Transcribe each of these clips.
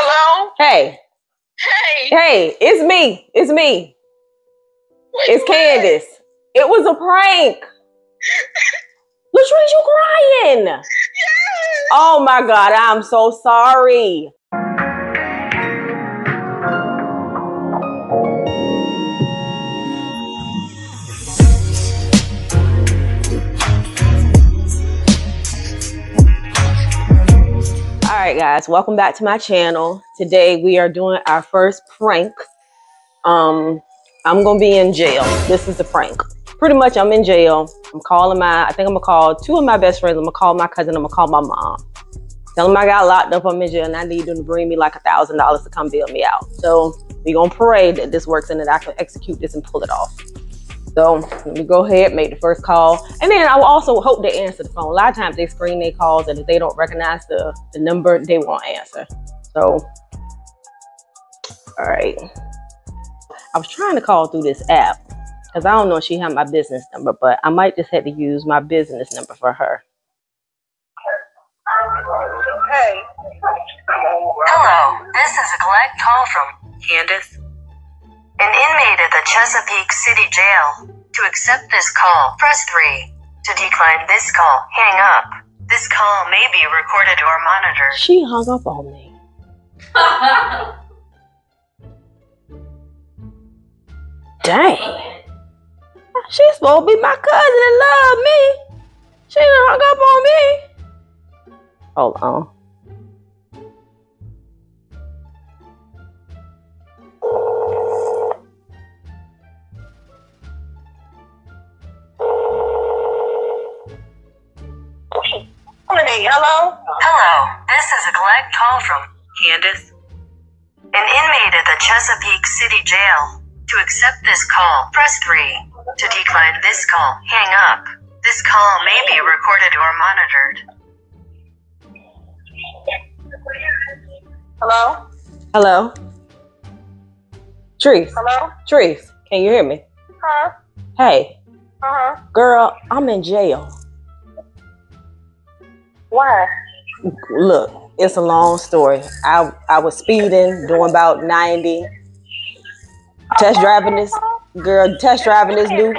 Hello? Hey, Hey. hey, it's me. It's me. where It's you at? Candace. It was a prank. Latrice, you crying? Yes. Oh my God, I'm so sorry. Right, guys, welcome back to my channel. Today we are doing our first prank. Um, I'm gonna be in jail. This is a prank. Pretty much, I'm in jail. I'm calling my. I think I'm gonna call two of my best friends. I'm gonna call my cousin. I'm gonna call my mom. Tell them I got locked up. I'm in jail, and I need them to bring me like a thousand dollars to come bail me out. So we gonna pray that this works and that I can execute this and pull it off. So let me go ahead, make the first call, and then I will also hope they answer the phone. A lot of times they screen their calls, and if they don't recognize the the number, they won't answer. So, all right. I was trying to call through this app because I don't know if she had my business number, but I might just have to use my business number for her. Hey. Hello, this is a collect call from Candace. An inmate at the Chesapeake City Jail. To accept this call, press 3. To decline this call, hang up. This call may be recorded or monitored. She hung up on me. Dang. She's supposed to be my cousin and love me. She done hung up on me. Hold on. Hey, hello? Hello, this is a collect call from Candace. An inmate at the Chesapeake City Jail. To accept this call, press 3. To decline this call, hang up. This call may be recorded or monitored. Hello? Hello? Trees. Hello? Trees, can you hear me? Huh? Hey, Uh-huh. girl, I'm in jail. Why? Look, it's a long story. I I was speeding, doing about 90. Test driving this girl, test driving this new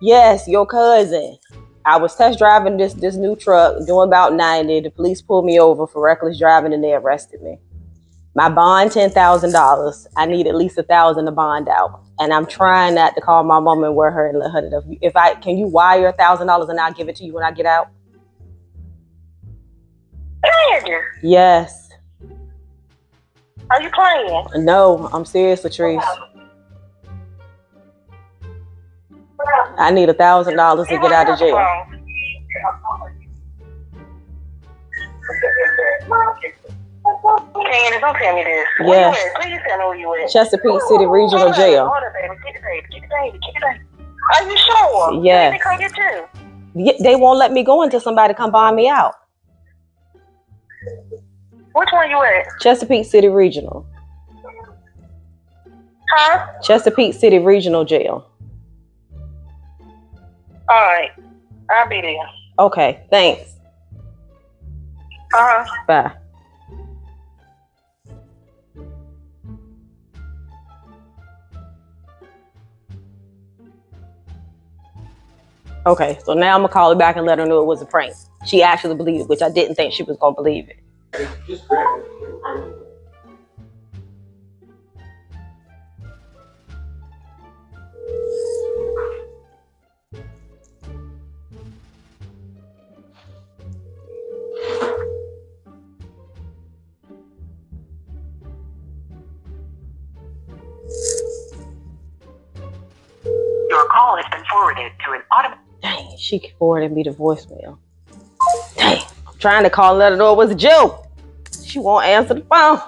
Yes, your cousin. I was test driving this this new truck, doing about 90. The police pulled me over for reckless driving and they arrested me. My bond ten thousand dollars. I need at least a thousand to bond out. And I'm trying not to call my mom and wear her and let her know. If I can you wire a thousand dollars and I'll give it to you when I get out? Candace, Yes. are you playing? No, I'm serious, Latrice. I need a thousand dollars to get out of jail. Candace, don't tell me this. Yes. Where you at? Please tell me where you at. Chesapeake City Regional Jail. Are you sure? Yes. Let me come get you. Ye- They won't let me go until somebody come buy me out. Which one you at? Chesapeake City Regional. Huh? Chesapeake City Regional Jail. All right. I'll be there. Okay, thanks. Uh-huh. Bye. Okay, so now I'm gonna call her back and let her know it was a prank. She actually believed it, which I didn't think she was gonna believe it. Your call has been forwarded to an automatic. Dang, she forwarded me the voicemail. Dang, I'm trying to call and let her know it was a joke. She won't answer the phone.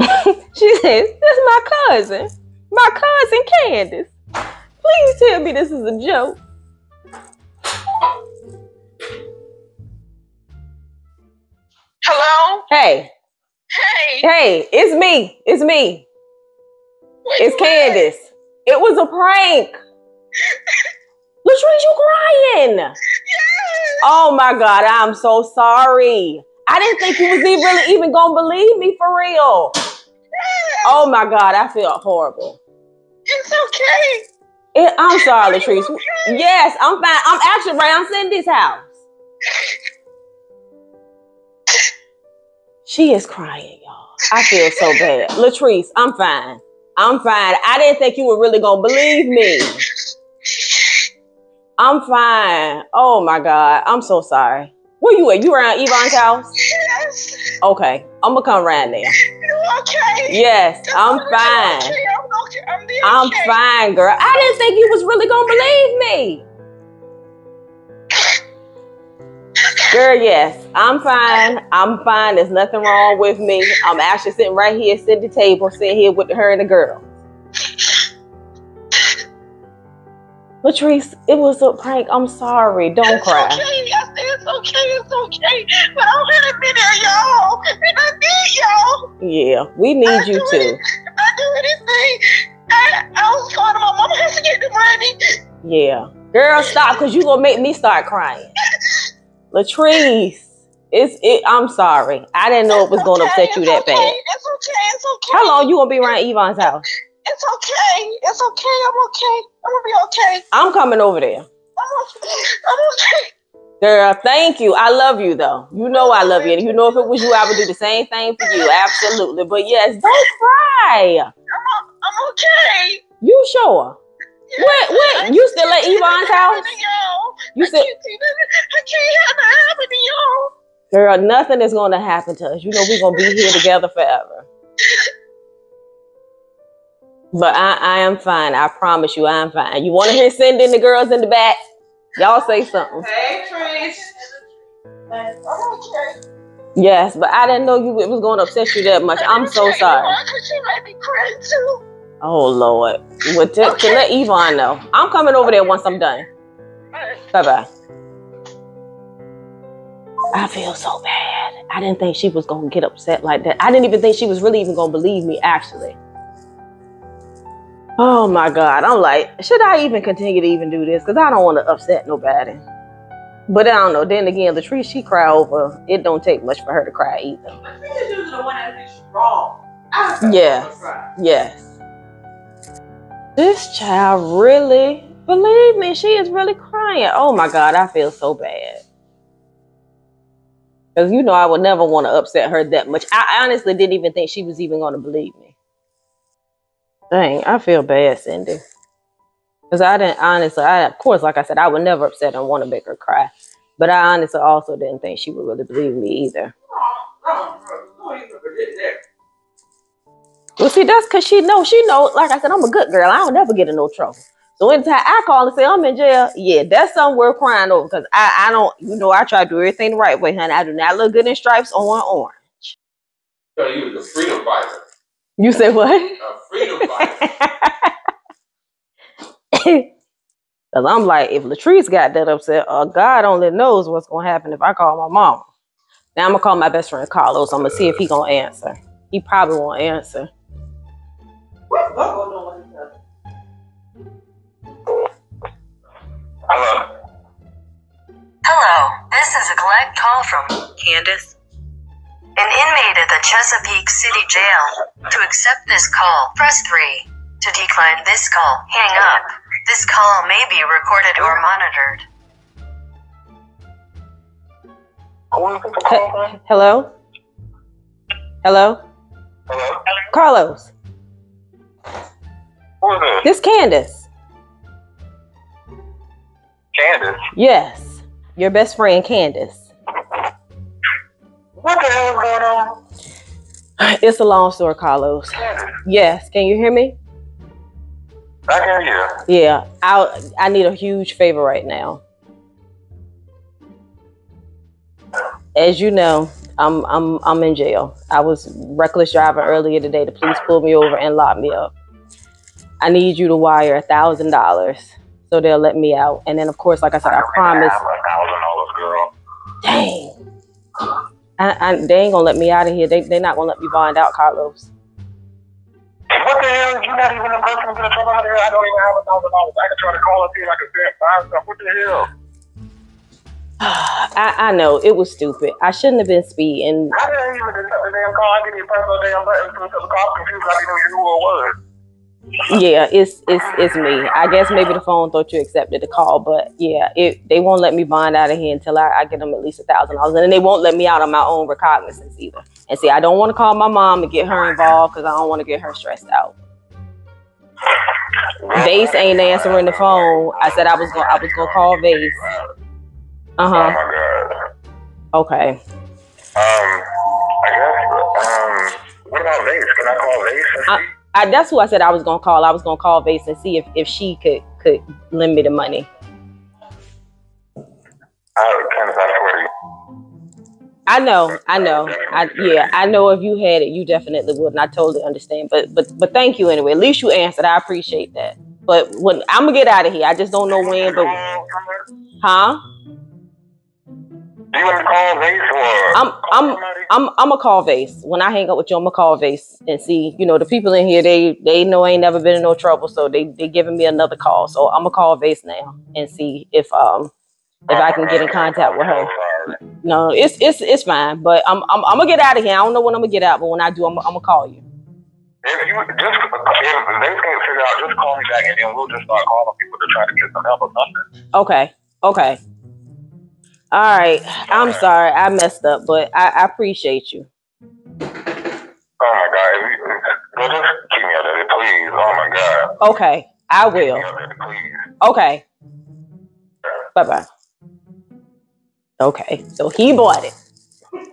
she says, This is my cousin. My cousin Candace. Please tell me this is a joke. Hello? Hey, Hey. hey, it's me. It's me. where It's? Candace. It was a prank. Latrice, you crying? Yes. Oh my God, I'm so sorry. I didn't think you was even really even gonna believe me for real. Oh my god, I feel horrible. It's okay. It, I'm sorry, Latrice. Yes, I'm fine. I'm actually right. I'm around Cindy's house. She is crying, y'all. I feel so bad. Latrice, I'm fine. I'm fine. I didn't think you were really gonna believe me. I'm fine. Oh my god. I'm so sorry. Where you at? You around Yvonne's house? Yes. Okay. I'm gonna come around there. You okay? Yes, I'm I'm fine. okay. I'm okay. I'm being I'm fine, girl. I didn't think you was really gonna believe me. Girl, yes, I'm fine. I'm fine. There's nothing wrong with me. I'm actually sitting right here, sitting at the table, sitting here with her and the girl. Latrice, it was a prank. I'm sorry. Don't It's cry. okay. I said it's okay. It's okay. But I'm gonna be there, y'all. And I need y'all. Yeah, we need you too. I do anything, I, I was going to my mama has to get the money. Yeah. Girl, stop, because you gonna make me start crying. Latrice, it's it. I'm sorry. I didn't know it was gonna upset you that okay, bad. It's okay. It's okay. How long you gonna be around Yvonne's house? It's okay. It's okay. I'm okay. I'm gonna be okay. I'm coming over there. I'm okay. I'm okay. Girl, thank you. I love you though. You know I love you. And you know if it was you, I would do the same thing for you. Absolutely. But yes, don't cry. I'm, I'm okay. You sure? What what you still at Yvonne's house? You I said. I can't have that happening, y'all. Girl, nothing is gonna happen to us. You know we're gonna be here together forever. But I, I am fine. I promise you, I'm fine. You want to hear Cindy and the girls in the back? Y'all say something. Hey, Trish. I'm. Yes, but I didn't know you it was going to upset you that much. I'm so sorry. She made me cry too. Oh Lord. Well, to, to let Yvonne know, I'm coming over there once I'm done. Bye bye. I feel so bad. I didn't think she was gonna get upset like that. I didn't even think she was really even gonna believe me. Actually. Oh my God. I'm like, should I even continue to even do this? Because I don't want to upset nobody. But I don't know. Then again, the tree she cry over. It don't take much for her to cry either. I think it's usually the one that's strong. I Yes. Yes. This child really, believe me, she is really crying. Oh my God, I feel so bad. Because you know, I would never want to upset her that much. I honestly didn't even think she was even going to believe me. Dang, I feel bad, Cindy. Because I didn't, honestly, I, of course, like I said, I would never upset and want to make her cry. But I honestly also didn't think she would really believe me either. Well, see, that's because she knows, she know, like I said, I'm a good girl. I don't never get in no trouble. So anytime I call and say I'm in jail, yeah, that's something worth crying over because I, I don't, you know, I try to do everything the right way, honey. I do not look good in stripes on orange. So you was a freedom fighter. You say what? A freedom fighter. Because I'm like, if Latrice got that upset, uh, God only knows what's going to happen if I call my mom. Now I'm going to call my best friend Carlos. I'm going to see if he going to answer. He probably won't answer. Hello. Hello, this is a collect call from Candace. An inmate at the Chesapeake City Jail. To accept this call, press 3. To decline this call, hang up. This call may be recorded or monitored. He- Hello? Hello? Hello. Carlos, Who is this? this Candace. Candace. Yes, your best friend Candace. What the hell is going on? It's a long story, Carlos. Yes, can you hear me? I hear you. Yeah, I I need a huge favor right now. As you know, I'm I'm I'm in jail. I was reckless driving earlier today. The police pulled me over and locked me up. I need you to wire a thousand dollars so they'll let me out. And then, of course, like I said, I promise. have a thousand dollars, girl. Dang, I, I, they ain't gonna let me out of here. They they're not gonna let me bond out, Carlos. What the hell? You're not even the person who's gonna come out here. I don't even have a thousand dollars. I can try to call see if I can send five stuff. What the hell? I, I know it was stupid. I shouldn't have been speeding. I didn't even accept the damn call. I didn't even press no damn button to the. I'm confused. I didn't even know who it was. Yeah, it's it's it's me. I guess maybe the phone thought you accepted the call, but yeah, it they won't let me bond out of here until I, I get them at least a thousand dollars, and then they won't let me out on my own recognizance either. And see, I don't want to call my mom and get her involved because I don't want to get her stressed out. Faith ain't answering the phone. I said I was gonna I was gonna call Faith. Uh Oh huh. my Okay. Um, I guess. Um, what about Faith? Can I call Faith I-? I, that's who I said I was gonna call. I was gonna call Faith and see if, if she could could lend me the money. I, Candace, I swear to you. I know, I know. I yeah, I know if you had it, you definitely would, and I totally understand. But but but thank you anyway. At least you answered. I appreciate that. But when I'm gonna get out of here, I just don't know when. But huh? You to call Faith or? I'm- I'm- I'm I'm gonna call Faith when I hang up with you. I'm gonna call Faith and see. You know, the people in here, they they know I ain't never been in no trouble, so they they giving me another call. So I'm gonna call Faith now and see if um if I can get in contact with her. No, it's it's it's fine. But I'm I'm, I'm gonna get out of here. I don't know when I'm gonna get out, but when I do, I'm, I'm gonna call you. If you just, if Faith can't figure out, just call me back and then we'll just start calling people to try to get some help or something. Okay. Okay. All right. I'm sorry. I messed up, but I, I appreciate you. Oh my god. If you, well, just keep me out of it, please. Oh my god. Okay. I will. me out of it. Okay. Bye bye. Okay. So he bought it.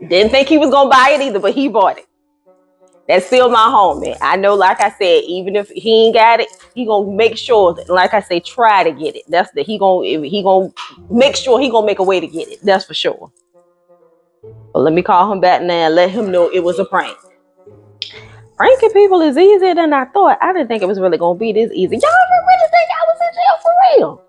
Didn't think he was gonna buy it either, but he bought it. That's still my homie. I know, like I said, even if he ain't got it, he gonna make sure that, like I say, try to get it. That's the he gonna he gonna make sure he gonna make a way to get it. That's for sure. But let me call him back now and let him know it was a prank. Pranking people is easier than I thought. I didn't think it was really gonna be this easy. Y'all really think I was in jail for real?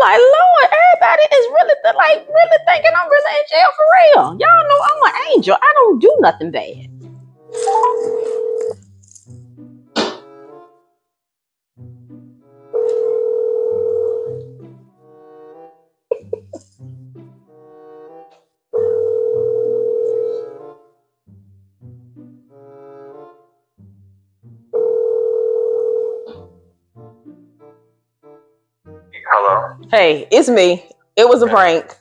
Like, Lord, everybody is really th- like really thinking I'm really in jail for real. Y'all know I'm an angel. I don't do nothing bad. Hello. Hey, it's me. It was a prank.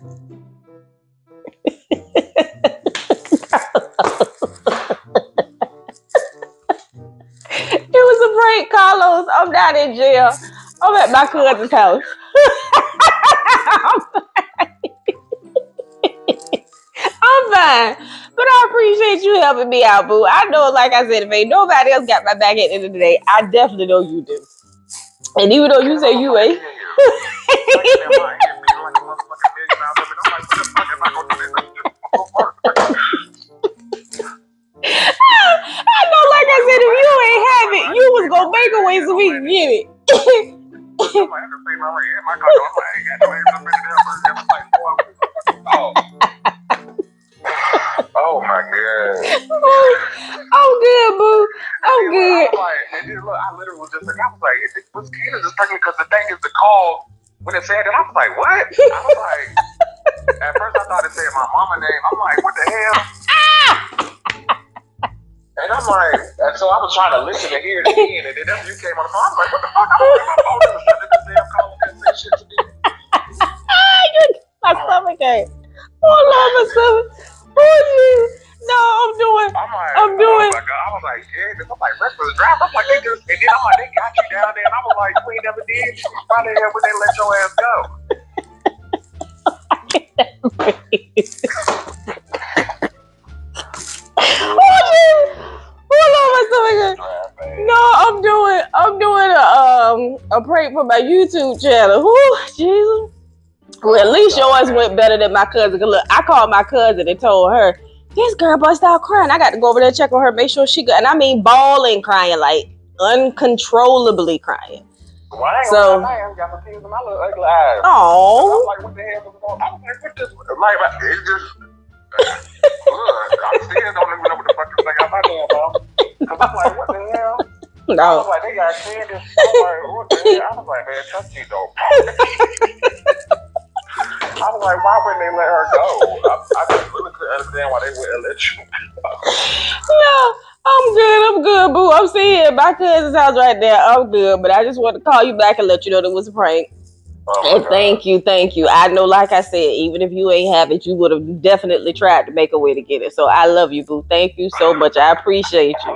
it was a prank, Carlos. I'm not in jail. I'm at my cousin's house. I'm fine. But I appreciate you helping me out, boo. I know, like I said, if ain't nobody else got my back at the end of the day, I definitely know you do. And even though you say you ain't, I know, like I said, if you ain't have it, you was gonna make a way so we can get it. Oh my god. I'm oh, good, boo. Oh, I'm good. I was like, and then, look, I literally was just like, I was like, was Candace just pregnant? Because the thing is, the call when it said it, I was like, what? I was like, at first I thought it said my mama name. I'm like, what the hell? And I'm like, and so I was trying to listen to hear it again, and then after you came on the phone, I was like, what the fuck? I was like, my phone never sent this damn call and say shit to me. You- my stomach ache. Oh Lord, my stomach. Oh jeez. No, I'm doing. I'm like, I'm doing- Oh my god, I was like, yeah, I'm like, reckless drive. I'm like, they just, and then I'm like, they got you down there, and I was like, you ain't never did. Why the hell would they let your ass go? oh jeez. Oh Lord, my stomach. No, I'm doing. I'm doing a um a prank for my YouTube channel. Whoo, Jesus. Well, at least yours went better than my cousin. Look, I called my cousin and told her this girl bust out crying. I got to go over there check on her, make sure she good. And I mean bawling, crying like uncontrollably crying. Well, I ain't So- gonna I ain't got no tears in my little ugly eyes. I Oh, was like, what the hell was going on? I was like, what this? Like, it just. I still don't even know what the fuck this thing out my damn mouth. Cause I'm like, what the hell? I was like, they got Candace. I'm like, what the hell? I was like, man, touch you though. I was like, why wouldn't they let her go? I, I just really couldn't understand why they wouldn't let you. No, I'm good. I'm good, boo. I'm seeing my cousin's house right there. I'm good, but I just want to call you back and let you know that it was a prank. Oh And God. thank you, thank you. I know, like I said, even if you ain't have it, you would have definitely tried to make a way to get it. So I love you, boo. Thank you so much. I appreciate I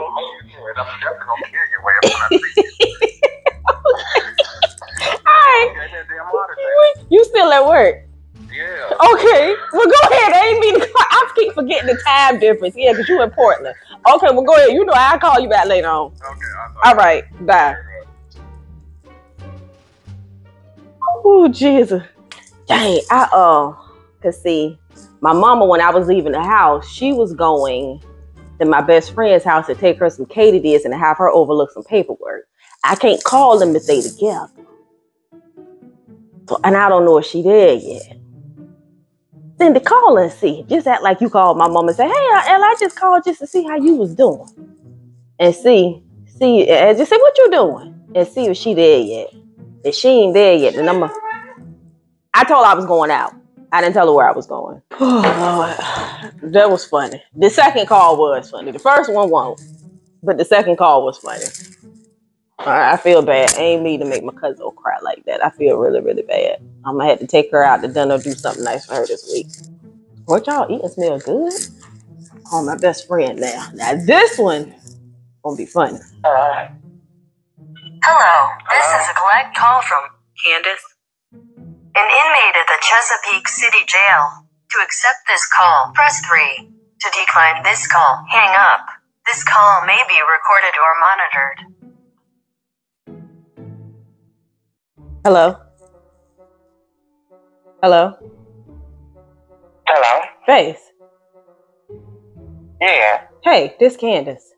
time difference. Yeah, because you in Portland. Okay. Well, go ahead. You know I'll call you back later on. Okay. All right. Bye. Oh Jesus. Dang, I uh could see my mama when I was leaving the house, she was going to my best friend's house to take her some Katie's and have her overlook some paperwork. I can't call them if they together. So and I don't know if she there yet. To call and see. Just act like you called my mom and say, Hey uh, Ella, I just called just to see how you was doing. And see, see, and just say what you doing. And see if she there yet. If she ain't there yet, then I'm a, I told her I was going out. I didn't tell her where I was going. Oh, Lord. That was funny. The second call was funny. The first one won't. But the second call was funny. I feel bad. Ain't me to make my cousin cry like that. I feel really, really bad. I'm gonna have to take her out to dinner, do something nice for her this week. What y'all eating smell good? Oh, my best friend now. Now this one gonna be fun. Uh, Hello, this is a collect call from Candace. An inmate at the Chesapeake City Jail. To accept this call, press 3. To decline this call, hang up. This call may be recorded or monitored. Hello. Hello. hello. Faith. Yeah. Hey, this Candace.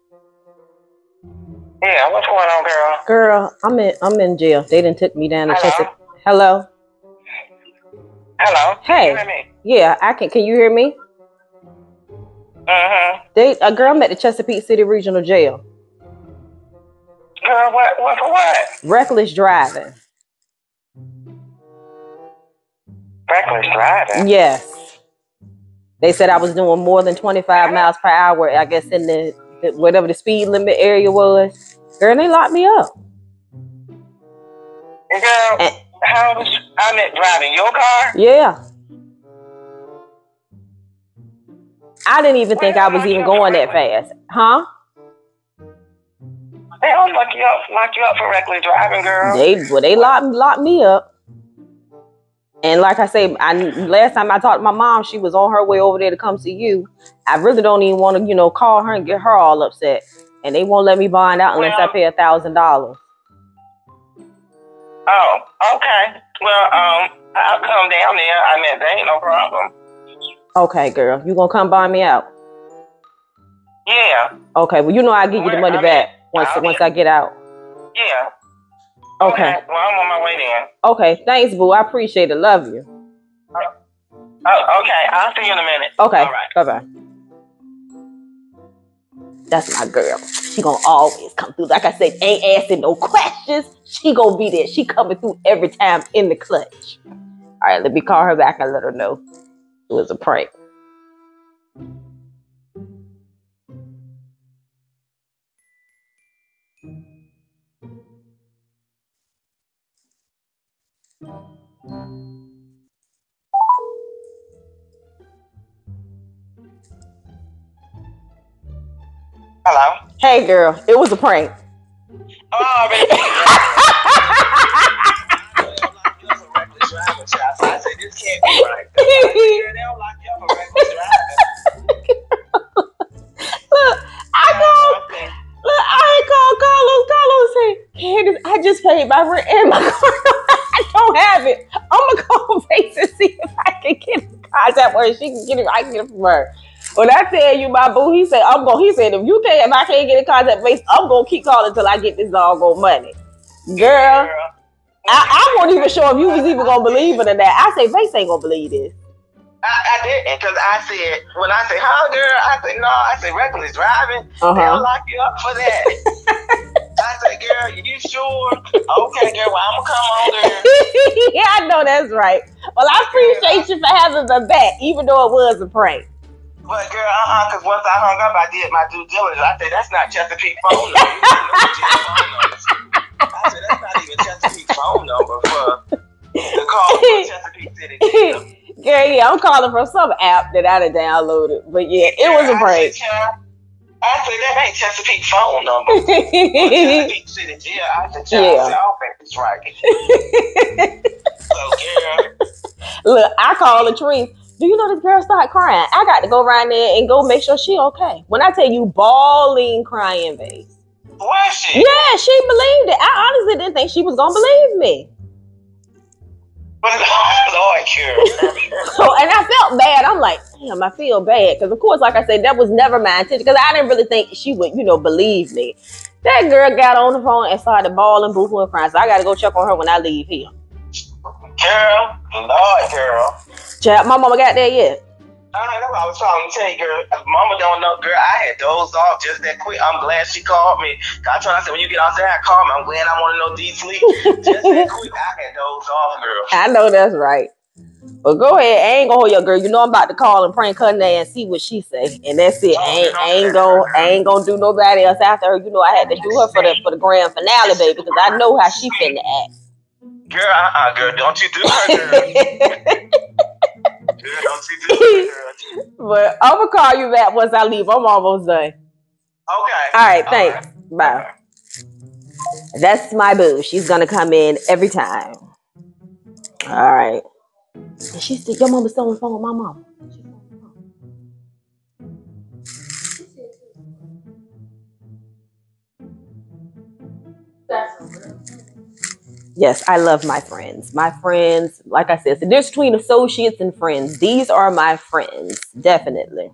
Yeah. What's going on, girl? Girl, I'm in I'm in jail. They didn't took me down to Hello? Chesapeake. Hello. Hello. Hey. You hear me? Yeah, I can. Can you hear me? Uh-huh. They a girl I'm at the Chesapeake City Regional Jail. Girl, what? What for what? Reckless driving. Reckless driving. Yes. They said I was doing more than 25 miles per hour. I guess in the, the whatever the speed limit area was. Girl, they locked me up. Girl, how was I meant driving your car? Yeah. I didn't even think I was even going that fast. Huh? They don't lock you up, lock you up for reckless driving, girl. They well, they locked locked me up. And like I say, I last time I talked to my mom, she was on her way over there to come see you. I really don't even want to, you know, call her and get her all upset. And they won't let me bond out unless I pay a thousand dollars. Oh, okay. Well, um, I'll come down there. I mean, there ain't no problem. Okay, girl, you gonna come buy me out? Yeah, Okay, well, you know I'll give you the money I mean, back once be- once I get out. yeah. Okay, Well, I'm on my way then. okay, thanks, boo. I appreciate it. Love you. Oh, oh okay. I'll see you in a minute. Okay, All right. bye bye. That's my girl. She gonna always come through. Like I said, ain't asking no questions. She gonna be there. She coming through every time in the clutch. All right, let me call her back and let her know it was a prank. Hello. Hey, girl, it was a prank. Oh, baby. I said, this can't be right. They don't lock you up for reckless driving. Look, I uh, called. Look, I ain't called Carlos. Carlos said, Candace, I just paid my rent and my car. Contact with her. She can get it. I can get it from her. When I tell you, my boo, he said, I'm going. He said, if you can't, if I can't get in contact base, I'm gonna keep calling until I get this dog doggone money. Girl, I, I wasn't even sure if you was even gonna believe it or not. I say Face ain't gonna believe this. I, I didn't because I said when I said, "Huh, girl," I said, "No," I said, "Reckless driving." Uh They'll lock you up for that. I said, girl, you sure? Okay, girl, well, I'm gonna come on there. yeah, I know that's right. Well, I appreciate you for having my back, even though it was a prank. But girl, uh-uh, because once I hung up, I did my due diligence. I said, that's not Chesapeake phone number. You didn't know the jail phone numbers. I said, that's not even Chesapeake phone number for the call from Chesapeake City. Girl, yeah, I'm calling from some app that I downloaded. But yeah, it was a prank. I said, that ain't Chesapeake phone number. Chesapeake City jail. I said, child, Yeah. I don't think it's right. So, girl, Look, I call Latrice. Do you know this girl started crying? I got to go around there and go make sure she okay. When I tell you bawling, crying, babe. was she? Yeah, she believed it. I honestly didn't think she was gonna believe me. But, Lord. So, and I felt bad. I'm like, damn, I feel bad because, of course, like I said, that was never my intention. Because I didn't really think she would, you know, believe me. That girl got on the phone and started bawling, boohoo, and crying. So I got to go check on her when I leave here. Girl, Lord, girl. Child, my mama got there yet. I know I was trying to tell you, girl. Mama don't know, girl. I had dozed off just that quick. I'm glad she called me. I told her, I said, when you get out there, call me. I'm glad I want to know deep sleep. Just that quick, I had dozed off, girl. I know that's right. But go ahead, I ain't gonna hold your girl. You know I'm about to call and prank her and see what she say, and that's it. I ain't, I ain't gonna, I ain't gonna do nobody else after her. You know I had to do her for the for the grand finale, baby, because I know how she finna act. Girl, uh-uh, girl. Don't you do her, girl. Girl, don't you do her, girl. but I'm gonna call you back once I leave. I'm almost done. Okay. All right, thanks. Bye. That's my boo. She's gonna come in every time. All right. And she said, "Your mama's still on the phone with my mom." Yes, I love my friends. My friends, like I said, the difference between associates and friends. These are my friends, definitely.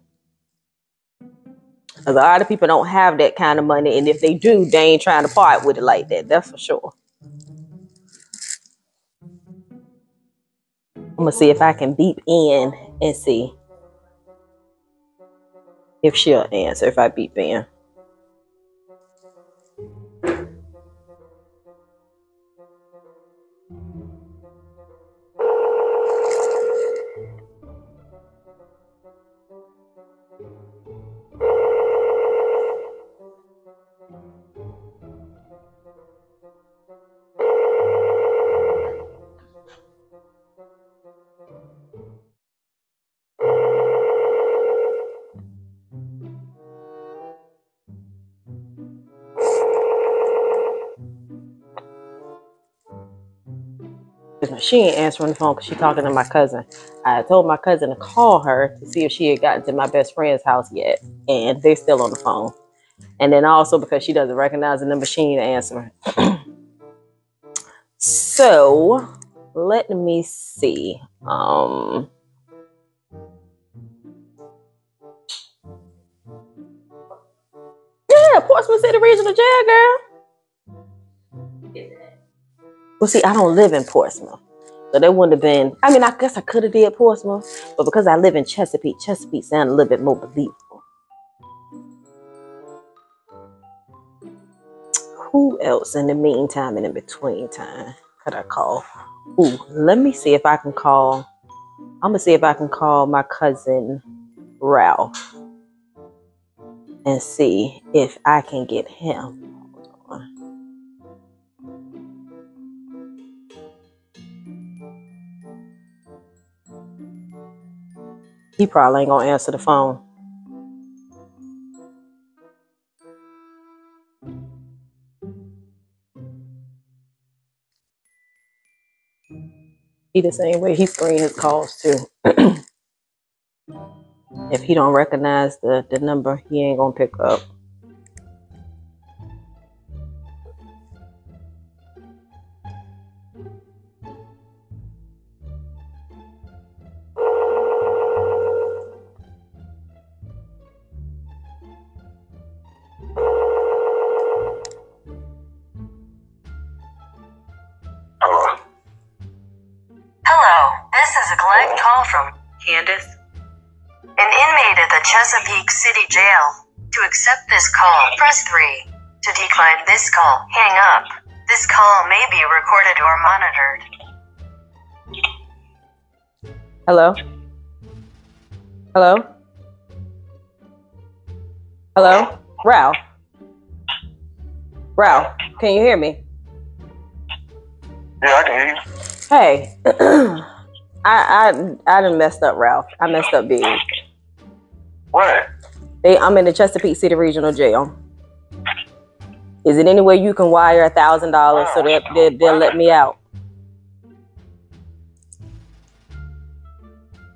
a lot of people don't have that kind of money, and if they do, they ain't trying to part with it like that. That's for sure. I'm gonna see if I can beep in and see if she'll answer if I beep in. She ain't answering the phone because she's talking to my cousin. I told my cousin to call her to see if she had gotten to my best friend's house yet, and they're still on the phone. And then also because she doesn't recognize the number, she ain't answering. so let me see. Um, yeah, Portsmouth City Regional Jail, girl. Well, see, I don't live in Portsmouth. So that wouldn't have been, I mean, I guess I could have did Portsmouth, but because I live in Chesapeake, Chesapeake sounded a little bit more believable. Who else in the meantime and in between time could I call? Ooh, let me see if I can call. I'm gonna see if I can call my cousin Ralph and see if I can get him. He probably ain't gonna answer the phone. He the same way he screen his calls too. if he don't recognize the, the number, he ain't gonna pick up. Candace. An inmate at the Chesapeake City Jail. To accept this call, press 3. To decline this call, hang up. This call may be recorded or monitored. Hello? Hello? Hello? Ralph? Ralph, can you hear me? Yeah, I can hear you. Hey, I I I done messed up, Ralph. I messed up big. What? They, I'm in the Chesapeake City Regional Jail. Is it any way you can wire a thousand dollars so that they, they'll let me out?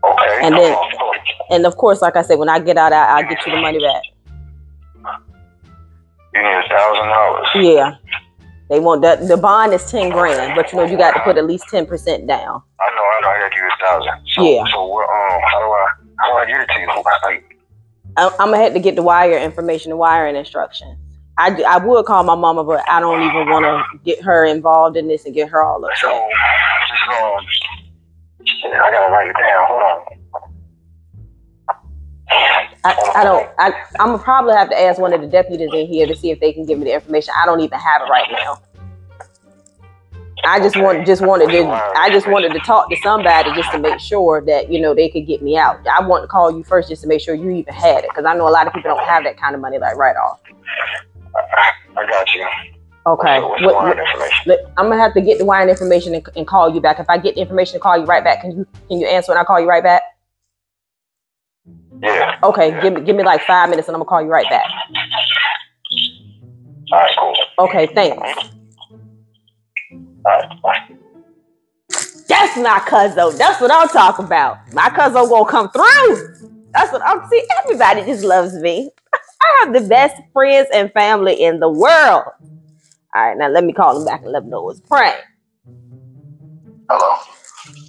Okay. And then- And of course, like I said, when I get out, I, I'll get you the money back. you need a thousand dollars. Yeah. They want that. The bond is ten grand, but you know you got to put at least ten percent down. I know, give you a thousand. So, Yeah. So what? Um, how do I? How do I get it to you? Like, I'm gonna have to get the wire information, the wiring instructions. I, d- I would call my mama, but I don't even want to get her involved in this and get her all so, upset. just um, I gotta write it down. Hold on. I, I don't. I, I'm gonna probably have to ask one of the deputies in here to see if they can give me the information. I don't even have it right now. I just want, just wanted to, I just wanted to talk to somebody just to make sure that you know they could get me out. I want to call you first just to make sure you even had it because I know a lot of people don't have that kind of money like right off. I got you. Okay, What- the wire what- information? Look, I'm gonna have to get the wiring information and, and call you back. If I get the information and call you right back, can you can you answer when I call you right back? Yeah. Okay, give me give me like five minutes and I'm gonna call you right back. All right. Cool. Okay, thanks. All right. Bye. That's my cousin. That's what I'm talking about. My cousin gonna come through. That's what I'm see. Everybody just loves me. I have the best friends and family in the world. All right, now let me call him back and let him know it's a prank. Hello.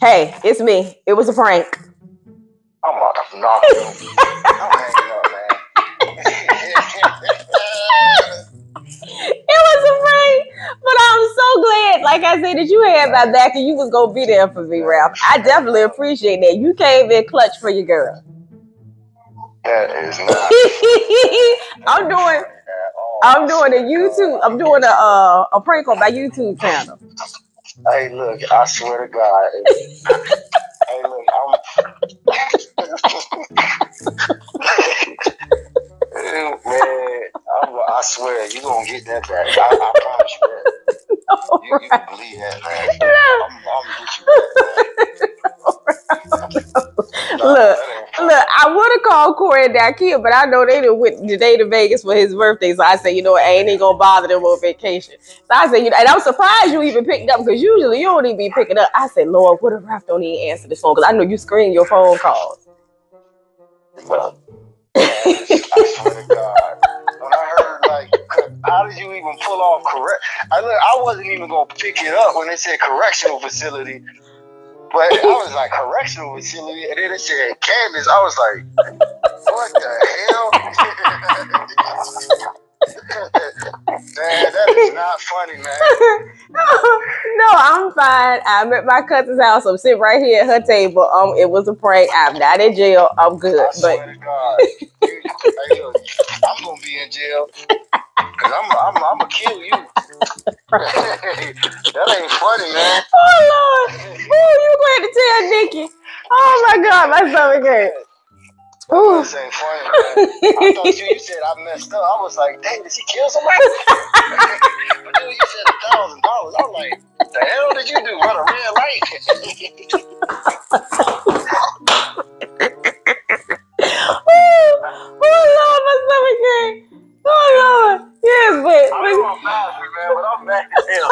Hey, it's me. It was a prank. I'm about to knock you. I'm hanging up, man. It was a prank, but I'm so glad, like I said, that you had my back and you was gonna be there for me, Ralph. I definitely appreciate that. You came in clutch for your girl. that is not. I'm doing. I'm doing a YouTube, I'm doing a uh, a prank on my YouTube channel. Hey, look, I swear to God. hey, look, I'm. Man, I'm, I swear, you gonna get that back. I, I promise you that. You, you can believe that, man. I'm, I'm gonna get you Look, that ain't. Look, I would have called Corey and Dakia, but I know they done went today to Vegas for his birthday. So I said, you know, what, I ain't even gonna bother them on vacation. So I said, you know, and I'm surprised you even picked up because usually you don't even be picking up. I said, Lord, what if Ralph don't even answer this phone? Because I know you screen your phone calls. Well, I swear to God, when I heard like, how did you even pull off correct? I look, I wasn't even gonna pick it up when they said correctional facility, but I was like correctional facility, and then it said Candace. I was like, what the hell? man, that is not funny, man. no, no, I'm fine. I'm at my cousin's house. I'm sitting right here at her table. Um, it was a prank. I'm not in jail. I'm good. I But swear to God, you, hey, look, I'm gonna be in jail because I'm, I'm, I'm gonna kill you. that ain't funny, man. oh Lord, Ooh, you going to tell Nikki? Oh my God, my stomach hurt. Ooh. This ain't funny, man. I thought you, you said I messed up. I was like, dang, did she kill somebody? but then you said a thousand dollars. I'm like, the hell did you do? Run a red light? oh, Lord, my stomach hurt. Oh Lord, yes, but, a bastard, man, but I'm mad as hell.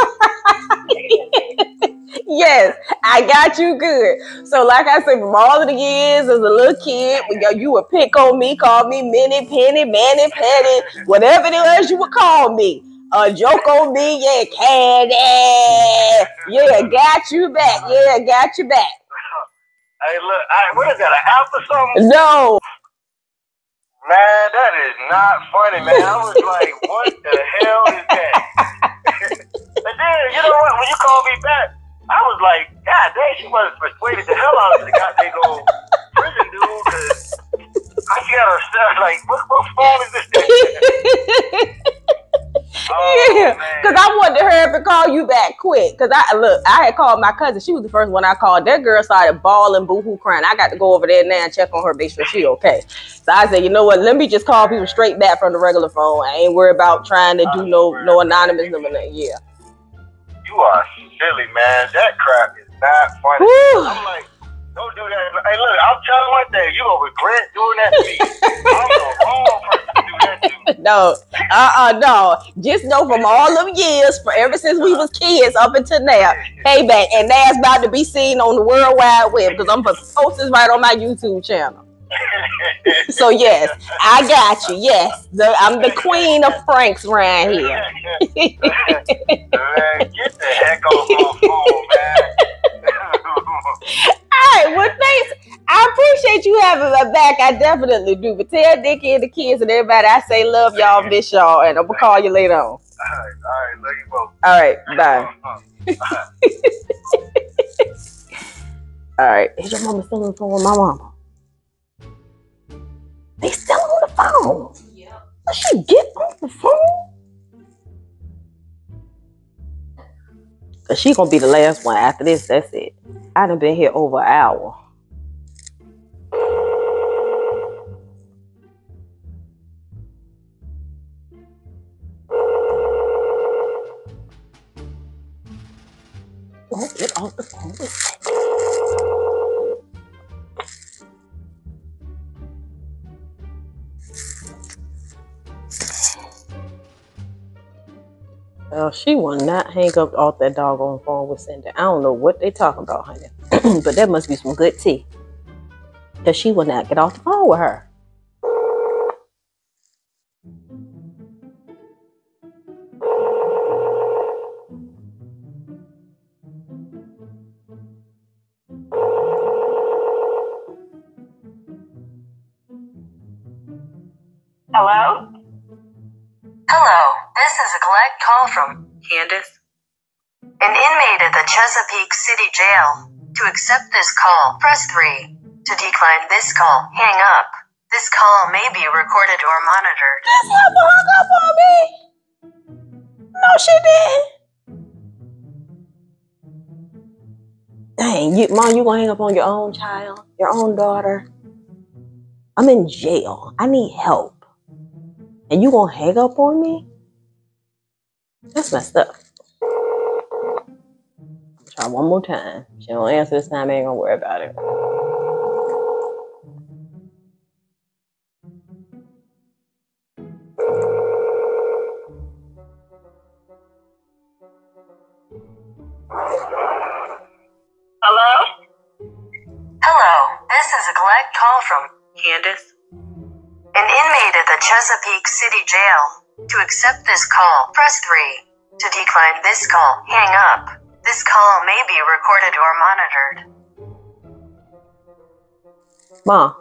yes, I got you good. So, like I said, from all of the years as a little kid, when you- you would pick on me, call me Minnie, Penny, Manny, Petty, whatever it was you would call me. Uh, joke on me, yeah, candy, yeah, got you back, yeah, got you back. Hey, look, I, what is that, an app or something? No, Man, that is not funny, man. I was like, what the hell is that? but then, you know what? When you called me back, I was like, God dang, she was persuaded the hell out of the goddamn old prison dude. Cause I got her stuff like, what, what phone is this? Oh, thing? Cause I wanted her to hurry up and call you back quick. Cause I look, I had called my cousin. She was the first one I called. That girl started bawling, boohoo, crying. I got to go over there now and check on her, make sure she okay. So I said, you know what? Let me just call people straight back from the regular phone. I ain't worried about trying to do oh, no no anonymous number. Yeah. You are silly, man. That crap is not funny. Whew. I'm like, don't do that. Hey, look, I'm telling you one thing. You gonna regret doing that to me. I'm the wrong person to do that to. No, uh, uh no. Just know from all them years, for ever since we was kids up until now, payback, and that's about to be seen on the World Wide Web because I'm gonna post this right on my YouTube channel. So yes, I got you. Yes, the, I'm the queen of pranks around here. man, get the heck off my phone, man. All right, well, thanks. I appreciate you having my back. I definitely do. But tell Dickie and the kids and everybody I say love y'all, miss y'all, and I'm gonna call you later on. all right, all right, love you both. All right, bye. All right, is your mama still on the phone with my mama? They still on the phone. Yep. Let she get off the phone. Cause she gonna be the last one after this. That's it. I done been here over an hour. Get the phone. Well, she will not hang up off that doggone phone with Cindy. I don't know what they talking about, honey. but that must be some good tea. Cause she will not get off the phone with her. Hello? This is a collect call from Candace. An inmate at the Chesapeake City Jail. To accept this call, press 3. To decline this call, hang up. This call may be recorded or monitored. This heifer hung up on me. No, she didn't. Dang, you, mom, you gonna hang up on your own child, your own daughter? I'm in jail. I need help, and you gonna hang up on me? That's messed up. Try one more time. She don't answer this time. I ain't gonna worry about it. Hello? Hello, this is a collect call from Candace. An inmate at the Chesapeake City Jail. To accept this call, press 3. To decline this call, hang up. This call may be recorded or monitored. Mom.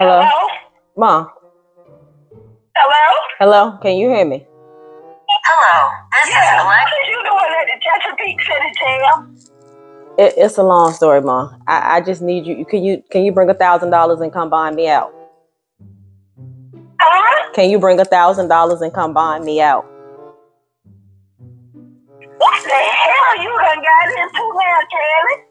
Hello, mom. Hello? Hello, can you hear me? Hello, this Yeah, collect. what are you doing at the Chesapeake City Jail? It, it's a long story, mom. I, I just need you. Can you can you bring a thousand dollars and come buy me out? Can you bring a thousand dollars and come buy me out? What the hell you done got into now, Kelly?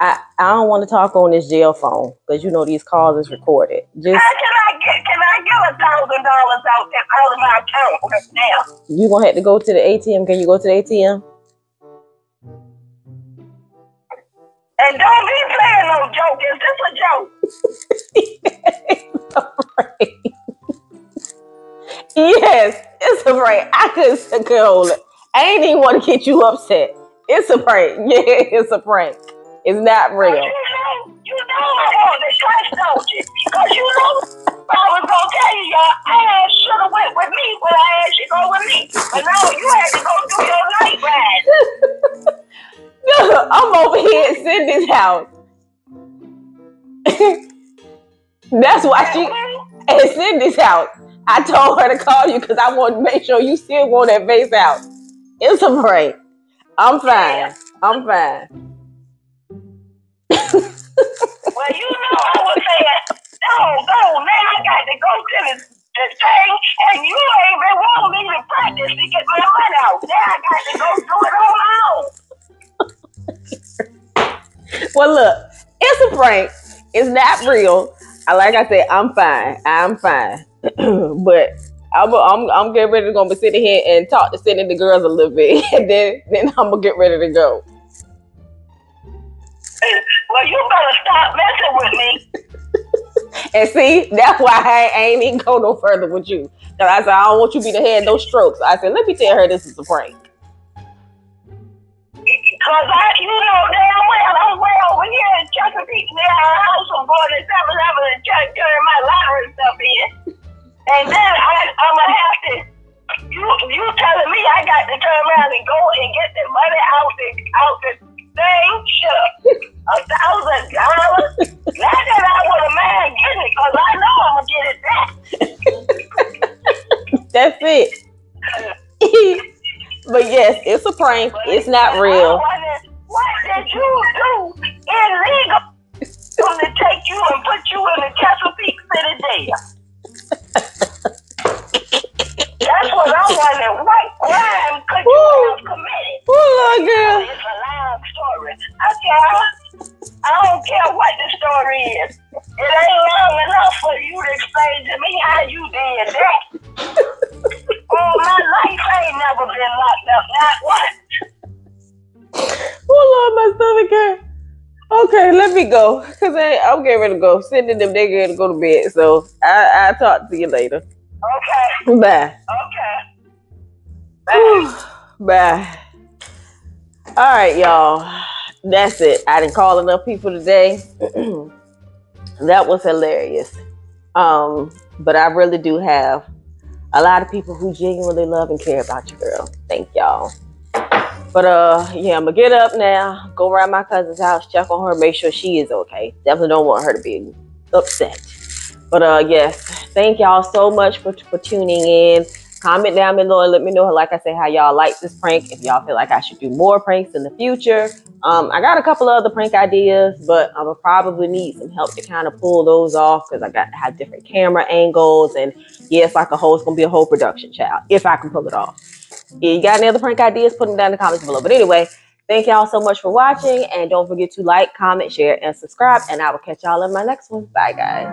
I, I don't want to talk on this jail phone because you know these calls is recorded. Just How can I get can I get a thousand dollars out there out of my account right now? you gonna have to go to the ATM. Can you go to the ATM? And don't be playing no joke. Is this a joke? yes, it's a prank. I couldn't control it. I ain't even want to get you upset. It's a prank. Yeah, it's a prank. It's not real. You know, you know I want the cash, don't you? Because you know I was gonna tell you your ass should have went with me when I asked you to go with me. But no, you had to go do your night ride. I'm over here at Cindy's house. That's why she at Cindy's house. I told her to call you because I want to make sure you still want that face out. It's a break. I'm fine. I'm fine. well, you know, I was saying, no, no, man, I got to go to this, this thing, and you ain't even want me to practice to get my money out. Now I got to go do it on my own. well, look, it's a prank. It's not real. I like I said, I'm fine. I'm fine. but I'm, I'm I'm getting ready to go be sitting here and talk to sending the girls a little bit, and then then I'm gonna get ready to go. Well, you better stop messing with me. And see, that's why I, ain't even go no further with you. Cause I said I don't want you to be the head no strokes. I said let me tell her this is a prank. Cause I, you know damn well I'm way prank. It's not real. Getting ready to go. Sending them they to go to bed. So I I'll talk to you later. Okay. Bye. Okay. Bye. Bye. All right, y'all. That's it. I didn't call enough people today. that was hilarious. Um, but I really do have a lot of people who genuinely love and care about you, girl. Thank y'all. But uh, yeah, I'm gonna get up now, go around my cousin's house, check on her, make sure she is okay. Definitely don't want her to be upset. But uh, yes, thank y'all so much for, for tuning in. Comment down below and let me know, like I said, how y'all like this prank. If y'all feel like I should do more pranks in the future. Um, I got a couple of other prank ideas, but I'm gonna probably need some help to kind of pull those off because I got to have different camera angles and it's like a whole, it's gonna be a whole production child if I can pull it off. Yeah, you got any other prank ideas? Put them down in the comments below. But anyway, thank y'all so much for watching. And don't forget to like, comment, share, and subscribe. And I will catch y'all in my next one. Bye, guys.